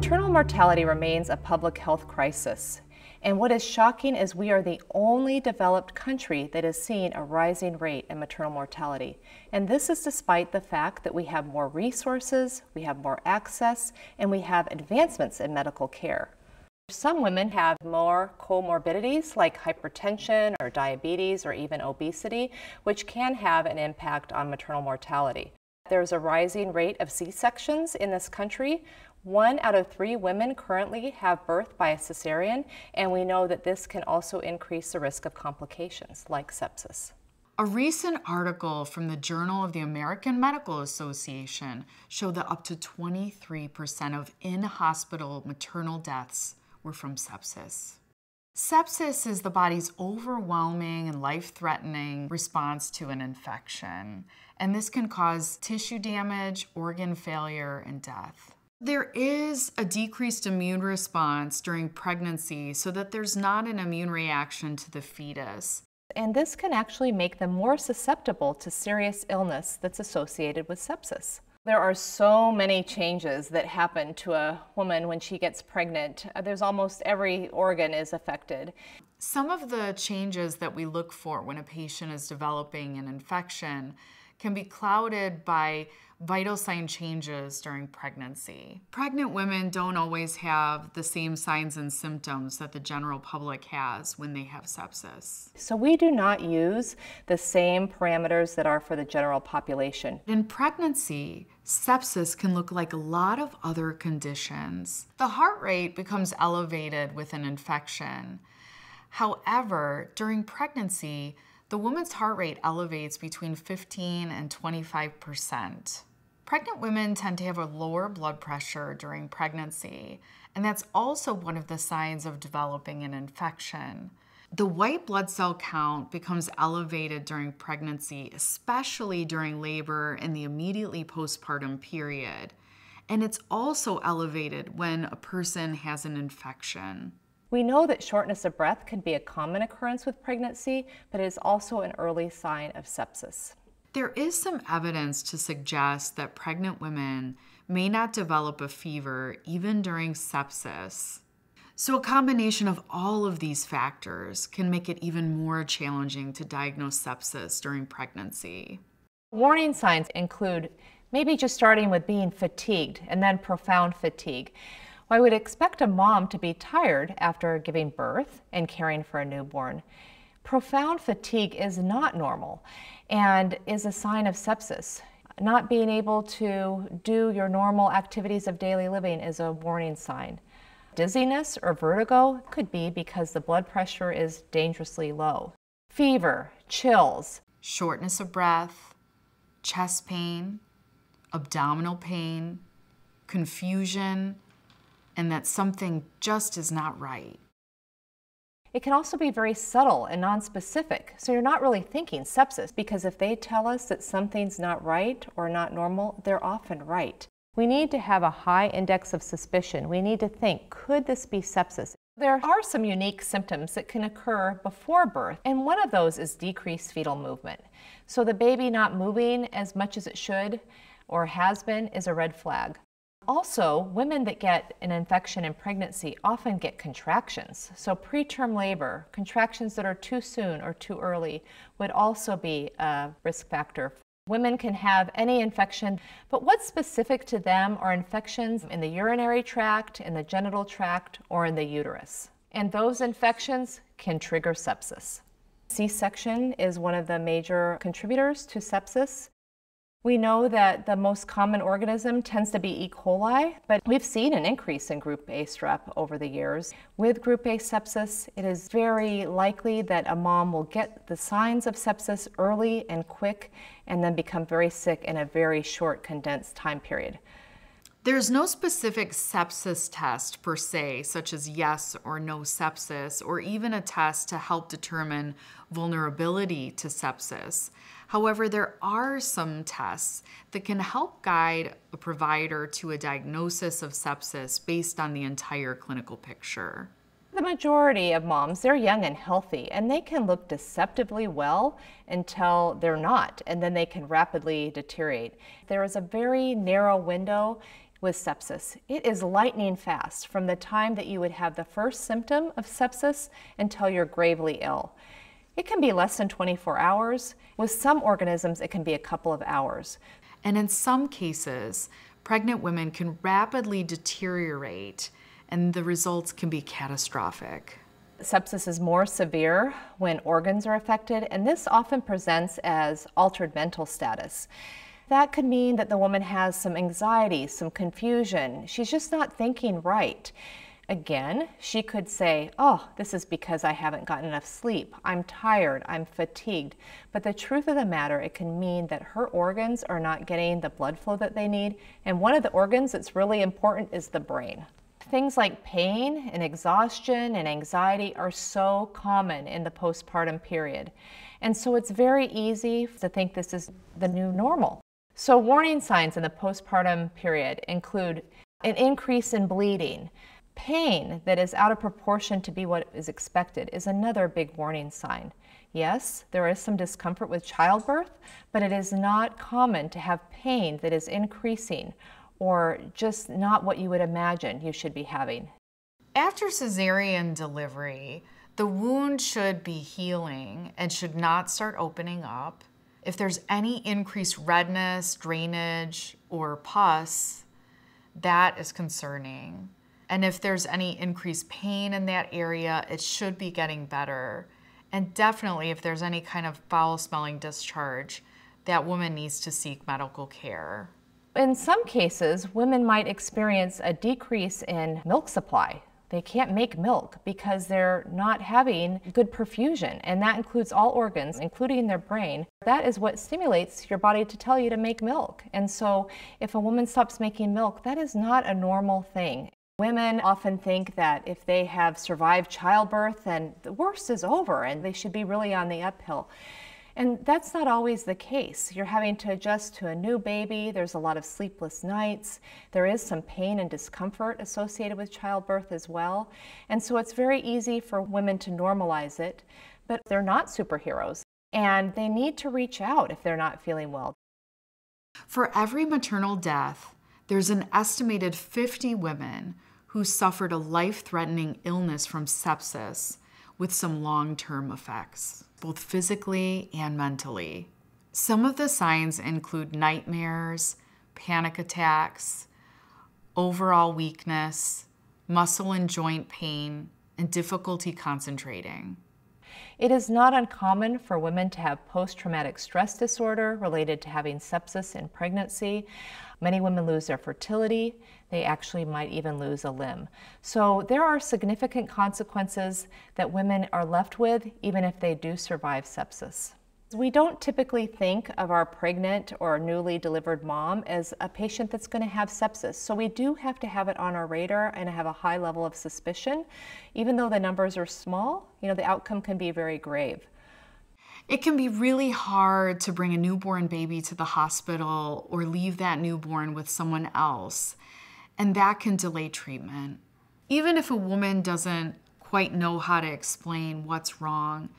Maternal mortality remains a public health crisis. And what is shocking is we are the only developed country that is seeing a rising rate in maternal mortality. And this is despite the fact that we have more resources, we have more access, and we have advancements in medical care. Some women have more comorbidities like hypertension or diabetes or even obesity, which can have an impact on maternal mortality. There's a rising rate of C-sections in this country. One out of three women currently have birth by a cesarean, and we know that this can also increase the risk of complications like sepsis. A recent article from the Journal of the American Medical Association showed that up to 23% of in hospital maternal deaths were from sepsis. Sepsis is the body's overwhelming and life threatening response to an infection, and this can cause tissue damage, organ failure, and death. There is a decreased immune response during pregnancy so that there's not an immune reaction to the fetus. And this can actually make them more susceptible to serious illness that's associated with sepsis. There are so many changes that happen to a woman when she gets pregnant. Uh, there's almost every organ is affected. Some of the changes that we look for when a patient is developing an infection can be clouded by vital sign changes during pregnancy. Pregnant women don't always have the same signs and symptoms that the general public has when they have sepsis. So we do not use the same parameters that are for the general population. In pregnancy, sepsis can look like a lot of other conditions. The heart rate becomes elevated with an infection. However, during pregnancy, the woman's heart rate elevates between 15 and 25 percent. Pregnant women tend to have a lower blood pressure during pregnancy, and that's also one of the signs of developing an infection. The white blood cell count becomes elevated during pregnancy, especially during labor and the immediately postpartum period. And it's also elevated when a person has an infection. We know that shortness of breath can be a common occurrence with pregnancy, but it is also an early sign of sepsis. There is some evidence to suggest that pregnant women may not develop a fever even during sepsis. So, a combination of all of these factors can make it even more challenging to diagnose sepsis during pregnancy. Warning signs include maybe just starting with being fatigued and then profound fatigue. Well, I would expect a mom to be tired after giving birth and caring for a newborn. Profound fatigue is not normal and is a sign of sepsis. Not being able to do your normal activities of daily living is a warning sign. Dizziness or vertigo could be because the blood pressure is dangerously low. Fever, chills, shortness of breath, chest pain, abdominal pain, confusion, and that something just is not right. It can also be very subtle and nonspecific, so you're not really thinking sepsis because if they tell us that something's not right or not normal, they're often right. We need to have a high index of suspicion. We need to think, could this be sepsis? There are some unique symptoms that can occur before birth, and one of those is decreased fetal movement. So the baby not moving as much as it should or has been is a red flag. Also, women that get an infection in pregnancy often get contractions. So preterm labor, contractions that are too soon or too early would also be a risk factor. Women can have any infection, but what's specific to them are infections in the urinary tract, in the genital tract, or in the uterus. And those infections can trigger sepsis. C-section is one of the major contributors to sepsis. We know that the most common organism tends to be E. coli, but we've seen an increase in group A strep over the years. With group A sepsis, it is very likely that a mom will get the signs of sepsis early and quick and then become very sick in a very short, condensed time period. There's no specific sepsis test per se, such as yes or no sepsis, or even a test to help determine vulnerability to sepsis. However, there are some tests that can help guide a provider to a diagnosis of sepsis based on the entire clinical picture. The majority of moms, they're young and healthy, and they can look deceptively well until they're not, and then they can rapidly deteriorate. There is a very narrow window with sepsis. It is lightning fast from the time that you would have the first symptom of sepsis until you're gravely ill. It can be less than 24 hours. With some organisms, it can be a couple of hours. And in some cases, pregnant women can rapidly deteriorate and the results can be catastrophic. Sepsis is more severe when organs are affected, and this often presents as altered mental status. That could mean that the woman has some anxiety, some confusion. She's just not thinking right. Again, she could say, Oh, this is because I haven't gotten enough sleep. I'm tired. I'm fatigued. But the truth of the matter, it can mean that her organs are not getting the blood flow that they need. And one of the organs that's really important is the brain. Things like pain and exhaustion and anxiety are so common in the postpartum period. And so it's very easy to think this is the new normal. So, warning signs in the postpartum period include an increase in bleeding. Pain that is out of proportion to be what is expected is another big warning sign. Yes, there is some discomfort with childbirth, but it is not common to have pain that is increasing or just not what you would imagine you should be having. After cesarean delivery, the wound should be healing and should not start opening up. If there's any increased redness, drainage, or pus, that is concerning. And if there's any increased pain in that area, it should be getting better. And definitely, if there's any kind of foul smelling discharge, that woman needs to seek medical care. In some cases, women might experience a decrease in milk supply. They can't make milk because they're not having good perfusion, and that includes all organs, including their brain. That is what stimulates your body to tell you to make milk. And so, if a woman stops making milk, that is not a normal thing. Women often think that if they have survived childbirth, then the worst is over and they should be really on the uphill. And that's not always the case. You're having to adjust to a new baby. There's a lot of sleepless nights. There is some pain and discomfort associated with childbirth as well. And so it's very easy for women to normalize it, but they're not superheroes. And they need to reach out if they're not feeling well. For every maternal death, there's an estimated 50 women who suffered a life threatening illness from sepsis with some long term effects both physically and mentally. Some of the signs include nightmares, panic attacks, overall weakness, muscle and joint pain, and difficulty concentrating. It is not uncommon for women to have post traumatic stress disorder related to having sepsis in pregnancy. Many women lose their fertility. They actually might even lose a limb. So there are significant consequences that women are left with even if they do survive sepsis. We don't typically think of our pregnant or newly delivered mom as a patient that's going to have sepsis. So we do have to have it on our radar and have a high level of suspicion. Even though the numbers are small, you know, the outcome can be very grave. It can be really hard to bring a newborn baby to the hospital or leave that newborn with someone else, and that can delay treatment. Even if a woman doesn't quite know how to explain what's wrong,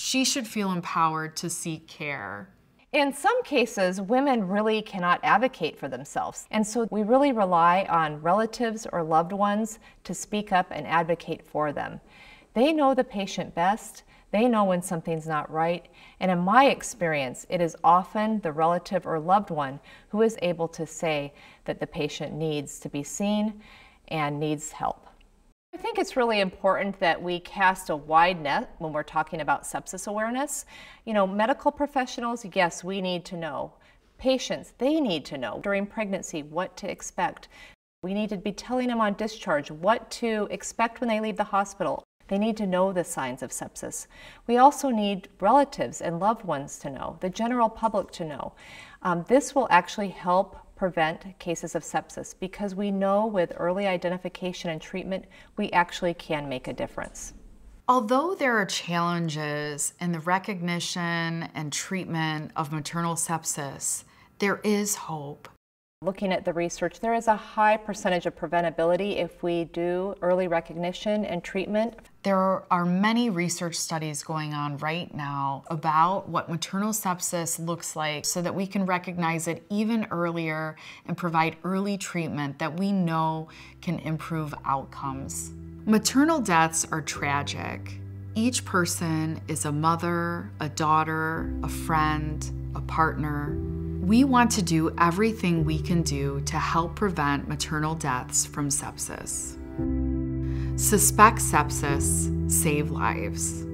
she should feel empowered to seek care. In some cases, women really cannot advocate for themselves. And so we really rely on relatives or loved ones to speak up and advocate for them. They know the patient best. They know when something's not right. And in my experience, it is often the relative or loved one who is able to say that the patient needs to be seen and needs help. I think it's really important that we cast a wide net when we're talking about sepsis awareness. You know, medical professionals, yes, we need to know. Patients, they need to know during pregnancy what to expect. We need to be telling them on discharge what to expect when they leave the hospital. They need to know the signs of sepsis. We also need relatives and loved ones to know, the general public to know. Um, this will actually help prevent cases of sepsis because we know with early identification and treatment, we actually can make a difference. Although there are challenges in the recognition and treatment of maternal sepsis, there is hope. Looking at the research, there is a high percentage of preventability if we do early recognition and treatment. There are many research studies going on right now about what maternal sepsis looks like so that we can recognize it even earlier and provide early treatment that we know can improve outcomes. Maternal deaths are tragic. Each person is a mother, a daughter, a friend, a partner, we want to do everything we can do to help prevent maternal deaths from sepsis. Suspect sepsis, save lives.